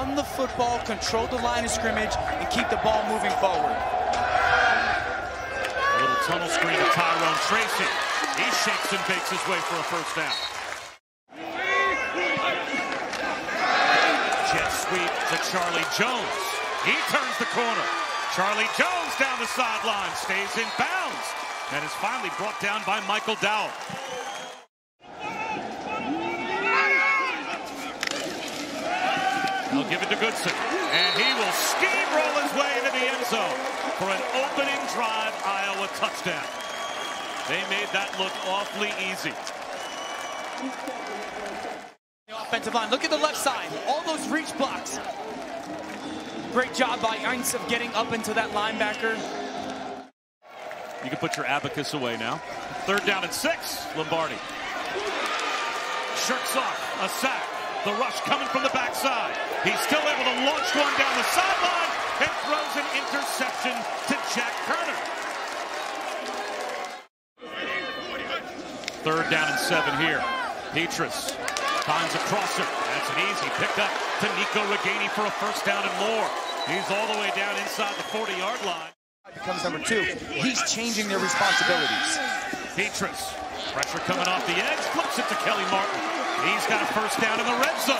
run the football, control the line of scrimmage, and keep the ball moving forward. A little tunnel screen to Tyrone Tracy. He shakes and bakes his way for a first down. Jet sweep to Charlie Jones. He turns the corner. Charlie Jones down the sideline, stays in bounds, and is finally brought down by Michael Dowell. They'll give it to Goodson, and he will steamroll his way into the end zone for an opening drive Iowa touchdown. They made that look awfully easy. The offensive line, look at the left side, all those reach blocks. Great job by Ince of getting up into that linebacker. You can put your abacus away now. Third down and six, Lombardi. Shirks off, a sack. The rush coming from the backside. He's still able to launch one down the sideline and throws an interception to Jack Koerner. Third down and seven here. Petras finds a crosser. That's an easy pickup to Nico Ragaini for a first down and more. He's all the way down inside the 40-yard line. Becomes number two. He's changing their responsibilities. Petras, pressure coming off the edge, flips it to Kelly Martin. He's got a first down in the red zone.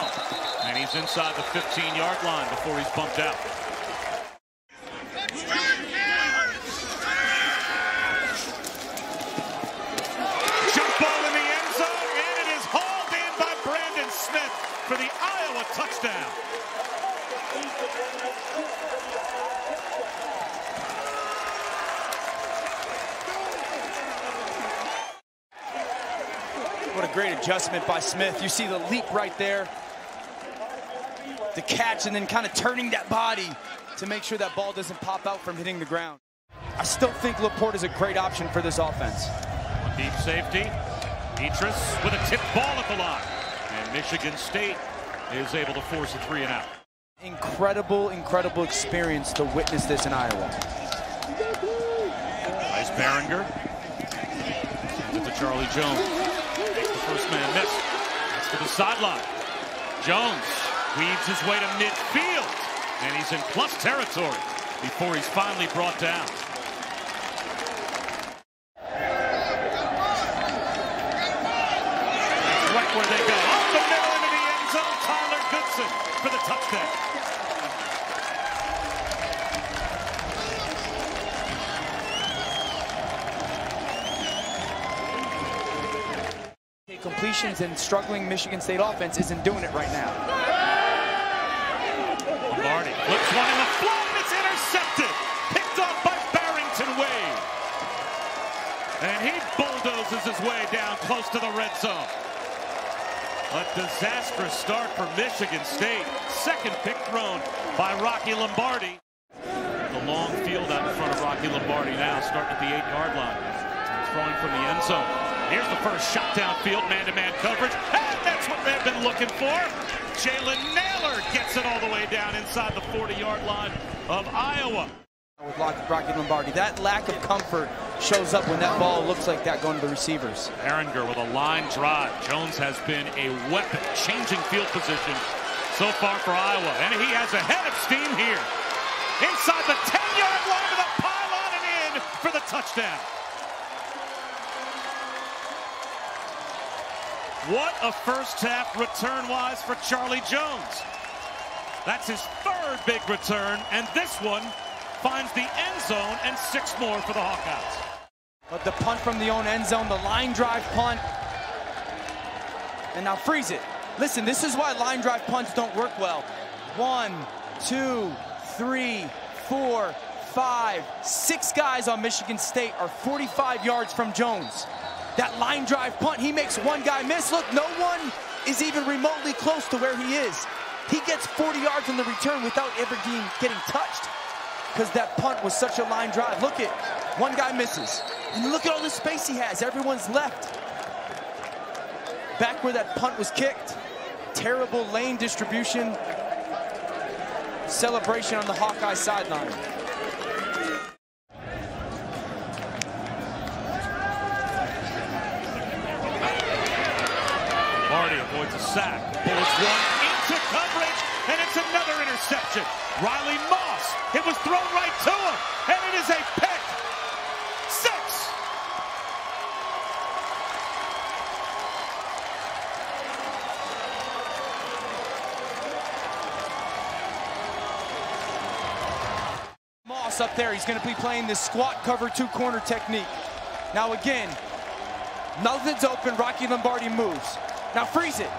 And he's inside the 15-yard line before he's bumped out. Jump ball in the end zone, and it is hauled in by Brandon Smith for the Iowa touchdown. What a great adjustment by Smith. You see the leap right there. The catch and then kind of turning that body to make sure that ball doesn't pop out from hitting the ground. I still think LaPorta is a great option for this offense. On deep safety, Petras with a tipped ball at the line. And Michigan State is able to force a three and out. Incredible, incredible experience to witness this in Iowa. Bryce Baringer. Sends it to Charlie Jones. Man. That's to the sideline. Jones weaves his way to midfield. And he's in plus territory before he's finally brought down. Completions and struggling Michigan State offense isn't doing it right now. Lombardi flips one in the flow, and it's intercepted. Picked off by Barrington Wade. And he bulldozes his way down close to the red zone. A disastrous start for Michigan State. Second pick thrown by Rocky Lombardi. The long field out in front of Rocky Lombardi now, starting at the eight-yard line. Throwing from the end zone. Here's the first shot downfield, man-to-man coverage. And that's what they've been looking for. Jalen Nailor gets it all the way down inside the 40-yard line of Iowa. With Rocky Lombardi, that lack of comfort shows up when that ball looks like that going to the receivers. Baringer with a line drive. Jones has been a weapon, changing field position so far for Iowa. And he has a head of steam here. Inside the 10-yard line to the pylon and in for the touchdown. What a first half return-wise for Charlie Jones. That's his third big return, and this one finds the end zone and six more for the Hawkeyes. But the punt from the own end zone, the line drive punt. And now freeze it. Listen, this is why line drive punts don't work well. One, two, three, four, five, six guys on Michigan State are 45 yards from Jones. That line drive punt, he makes one guy miss. Look, no one is even remotely close to where he is. He gets 40 yards in the return without ever getting, getting touched because that punt was such a line drive. Look at one guy misses. And look at all the space he has. Everyone's left. Back where that punt was kicked. Terrible lane distribution. Celebration on the Hawkeye sideline. Sack. Pulls one into coverage, and it's another interception. Riley Moss. It was thrown right to him, and it is a pick. Six. Moss up there. He's going to be playing this squat cover two corner technique. Now again, nothing's open. Rocky Lombardi moves. Now freeze it.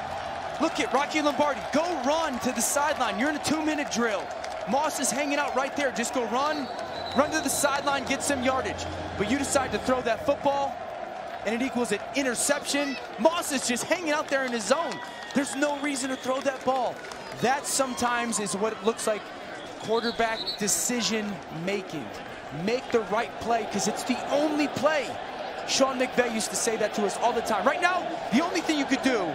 Look at Rocky Lombardi. Go run to the sideline. You're in a two-minute drill. Moss is hanging out right there. Just go run, run to the sideline, get some yardage. But you decide to throw that football, and it equals an interception. Moss is just hanging out there in his zone. There's no reason to throw that ball. That sometimes is what it looks like quarterback decision making. Make the right play because it's the only play. Sean McVay used to say that to us all the time. Right now, the only thing you could do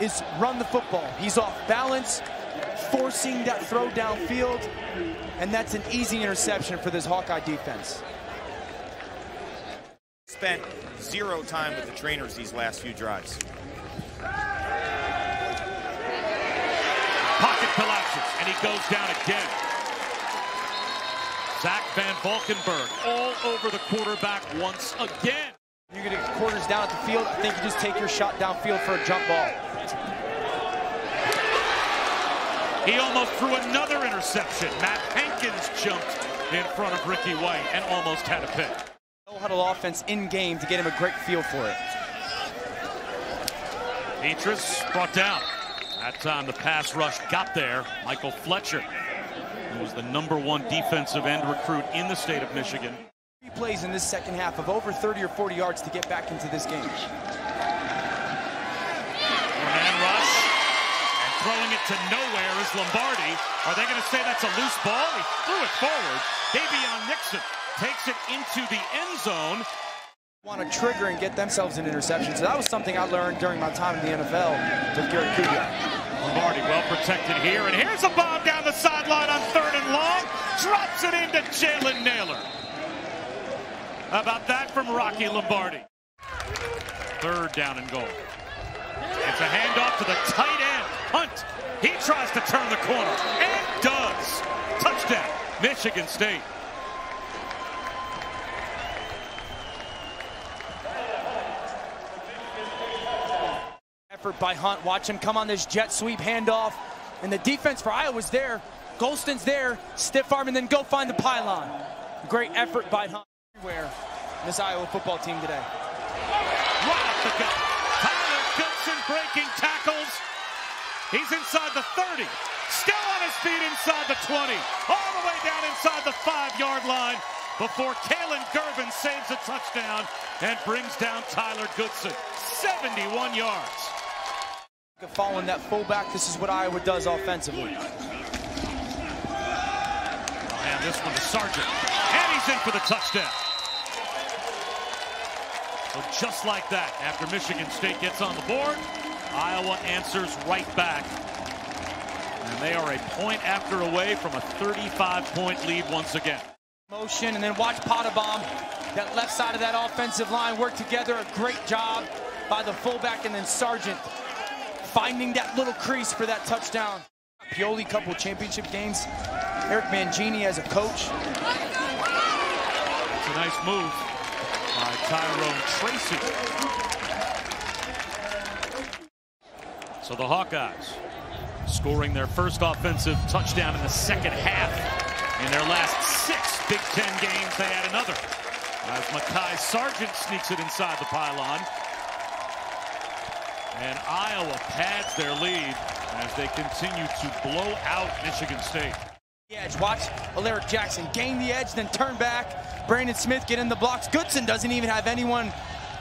is run the football. He's off balance, forcing that throw downfield, and that's an easy interception for this Hawkeye defense. Spent zero time with the trainers these last few drives. Pocket collapses, and he goes down again. Zach VanValkenburg all over the quarterback once again. You're going to get quarters down at the field. I think you just take your shot downfield for a jump ball. He almost threw another interception. Matt Hankins jumped in front of Ricky White and almost had a pick. No huddle offense in game to get him a great feel for it. Petras brought down. That time the pass rush got there. Michael Fletcher, who was the number one defensive end recruit in the state of Michigan. Three plays in this second half of over 30 or 40 yards to get back into this game. And throwing it to nowhere is Lombardi. Are they going to say that's a loose ball? He threw it forward. Daviyon Nixon takes it into the end zone. Want to trigger and get themselves an interception. So that was something I learned during my time in the NFL with Gary Kubiak. Lombardi well protected here. And here's a bomb down the sideline on third and long. Drops it into Jalen Nailor. How about that from Rocky Lombardi? Third down and goal. It's a handoff to the tight end, Hunt. He tries to turn the corner and does. Touchdown, Michigan State. Effort by Hunt. Watch him come on this jet sweep handoff. And the defense for Iowa's there. Golston's there. Stiff arm and then go find the pylon. Great effort by Hunt everywhere in this Iowa football team today. Right up the gut. Tyler Goodson breaking tackles. He's inside the 30. Still on his feet inside the 20. All the way down inside the five-yard line before Kalon Gervin saves a touchdown and brings down Tyler Goodson. 71 yards. Following that fullback, this is what Iowa does offensively. And this one to Sargent. And he's in for the touchdown. So just like that, after Michigan State gets on the board, Iowa answers right back. And they are a point after away from a 35-point lead once again. Motion, and then watch Pottebaum. That left side of that offensive line work together. A great job by the fullback, and then Sargent finding that little crease for that touchdown. Pioli couple championship games. Eric Mangini as a coach. It's a nice move by Tyrone Tracy. So the Hawkeyes scoring their first offensive touchdown in the second half. In their last six Big Ten games, they had another. As Mekhi Sargent sneaks it inside the pylon. And Iowa pads their lead as they continue to blow out Michigan State. The edge. Watch Alaric Jackson gain the edge, then turn back. Brandon Smith get in the blocks. Goodson doesn't even have anyone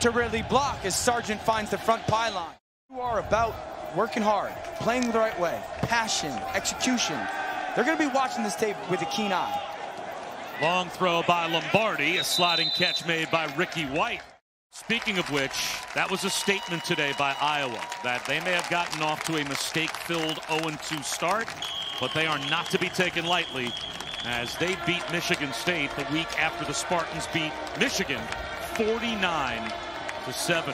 to really block as Sargent finds the front pylon. You are about working hard, playing the right way, passion, execution. They're going to be watching this tape with a keen eye. Long throw by Lombardi, a sliding catch made by Ricky White. Speaking of which, that was a statement today by Iowa that they may have gotten off to a mistake-filled 0-2 start, but they are not to be taken lightly as they beat Michigan State the week after the Spartans beat Michigan 49 to 7.